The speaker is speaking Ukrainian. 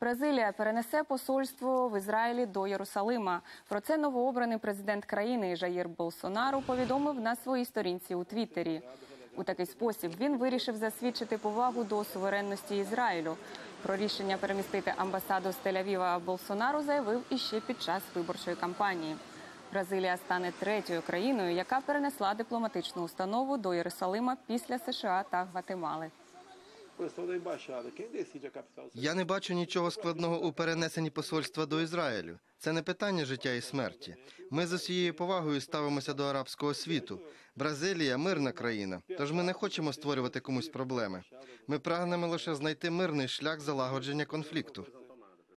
Бразилія перенесе посольство в Ізраїлі до Єрусалима. Про це новообраний президент країни Жаїр Болсонару повідомив на своїй сторінці у Твіттері. У такий спосіб він вирішив засвідчити повагу до суверенності Ізраїлю. Про рішення перемістити амбасаду з Тель-Авіва Болсонару заявив іще під час виборчої кампанії. Бразилія стане третьою країною, яка перенесла дипломатичну установу до Єрусалима після США та Гватемали. Я не бачу нічого складного у перенесенні посольства до Ізраїлю. Це не питання життя і смерті. Ми з усією повагою ставимося до арабського світу. Бразилія мирна країна, тож ми не хочемо створювати комусь проблеми. Ми прагнемо лише знайти мирний шлях залагодження конфлікту.